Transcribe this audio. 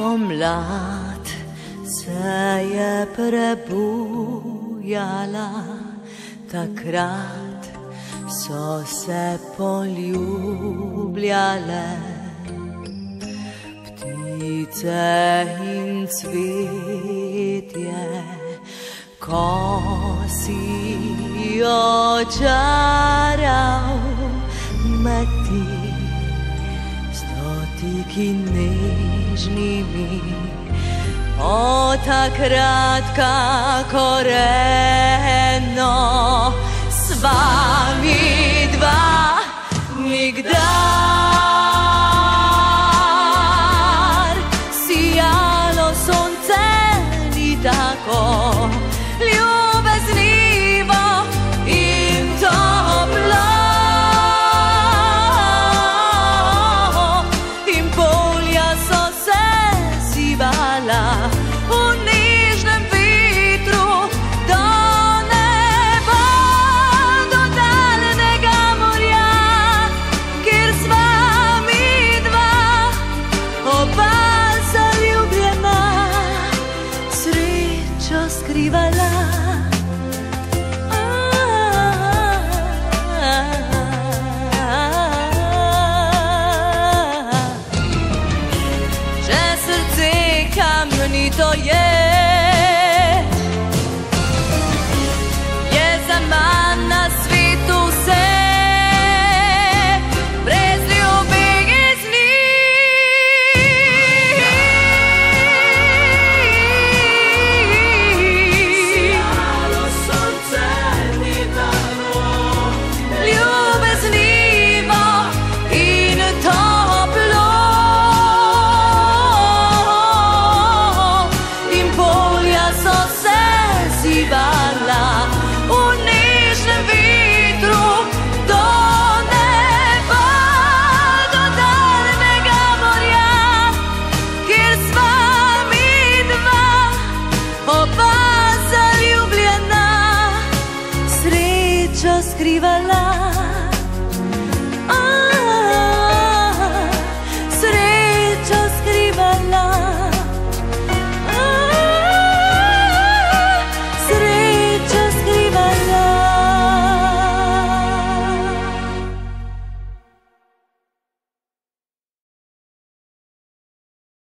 Pomlad se je prebujala, takrat so se poljubljale ptice in cvetje, ko si očaral meti s dotiki tužni O Otak ratka korena σκρίβαλα Že srce kamnito je Yo dicho escríbala